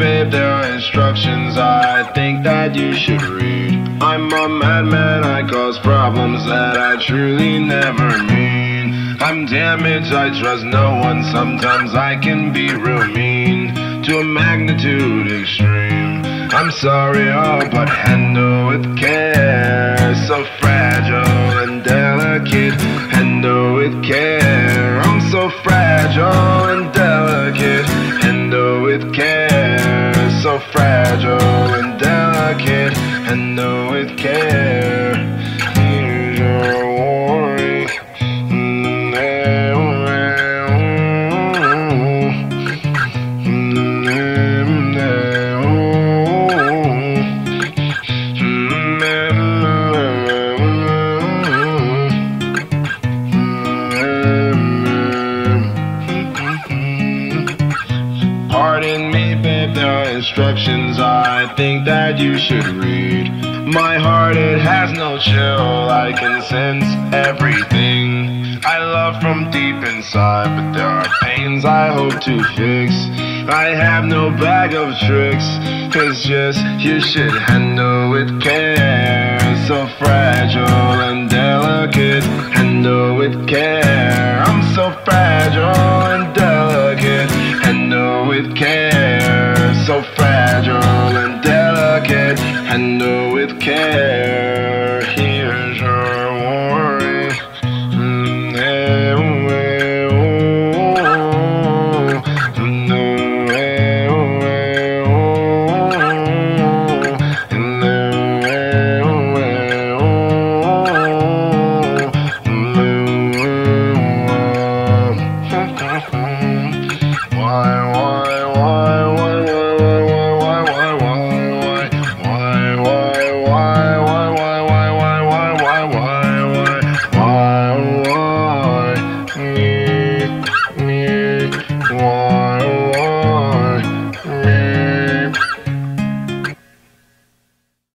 babe, there are instructions I think that you should read. I'm a madman, I cause problems that I truly never mean. I'm damaged, I trust no one, sometimes I can be real mean. To a magnitude extreme. I'm sorry, oh, but handle with care. So fragile and delicate, handle with care. I'm so fragile and delicate, handle with care. Fragile and delicate, handle with care. Here's your warning. Pardon me, babe, there are instructions I think that you should read. My heart, it has no chill, I can sense everything. I love from deep inside, but there are pains I hope to fix. I have no bag of tricks, it's just you should handle with care. So fragile and delicate, handle with care. I'm so fragile and delicate, handle with care so fragile and delicate, handle with care.